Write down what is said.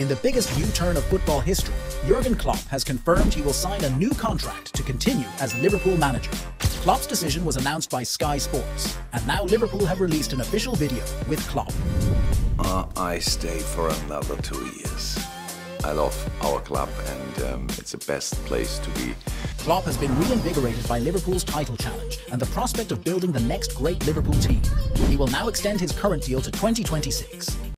In the biggest U-turn of football history, Jurgen Klopp has confirmed he will sign a new contract to continue as Liverpool manager. Klopp's decision was announced by Sky Sports, and now Liverpool have released an official video with Klopp. Uh, I stay for another two years. I love our club and um, it's the best place to be. Klopp has been reinvigorated by Liverpool's title challenge and the prospect of building the next great Liverpool team. He will now extend his current deal to 2026.